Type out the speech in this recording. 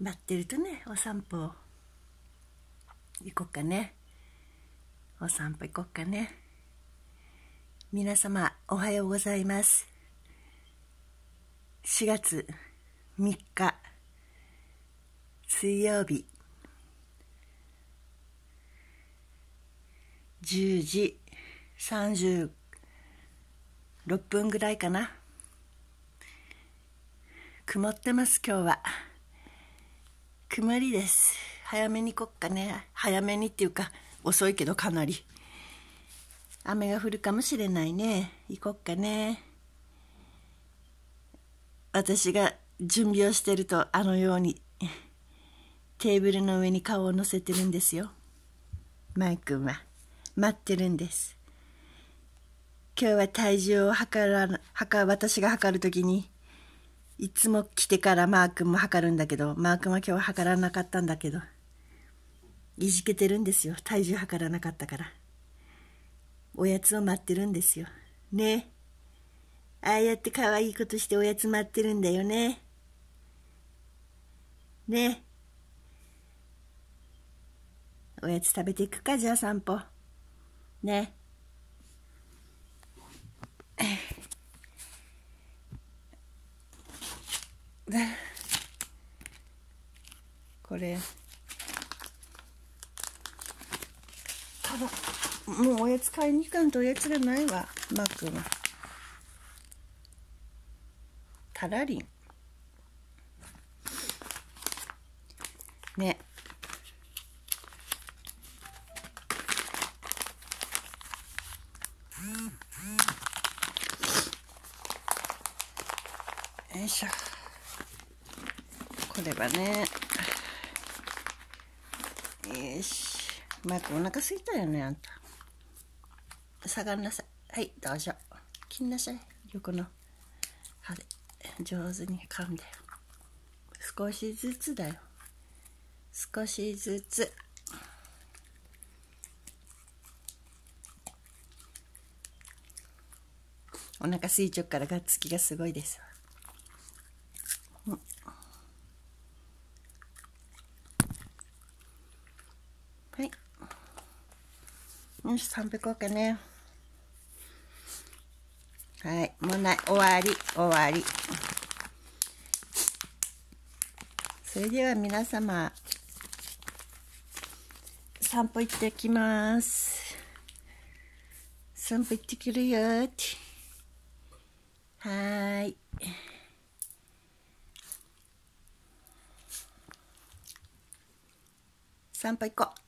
待ってるとねお散歩。行こっかね。お散歩行こっかね。皆様おはようございます。4月3日。水曜日。10時36分ぐらいかな。曇ってます今日は。曇りです。早めに行こっかね。早めにっていうか遅いけどかなり。雨が降るかもしれないね。行こっかね。私が準備をしてるとあのようにテーブルの上に顔を乗せてるんですよ。マイ君は。待ってるんです。今日は体重を測ら測私が測る時にいつも来てからマー君も測るんだけどマー君は今日は測らなかったんだけどいじけてるんですよ。体重測らなかったから。おやつを待ってるんですよ。ね。ああやって可愛いことしておやつ待ってるんだよね。ね。おやつ食べていくかじゃあ散歩。ね。これ。ただもうおやつ買いに行かんとおやつがないわマー君はタラリン。ね。よいしょ。これはね。よし。マイクお腹すいたよねあんた。下がんなさい。はいどうぞ。切んなさい。横の。歯で。上手に噛んで。少しずつだよ。少しずつ。お腹すいちゃうからがっつきがすごいですはいよし散歩行こうかね。はい。もうない。終わり。終わり。それでは皆様散歩行ってきます。散歩行ってくるよって。はい。散歩行こう。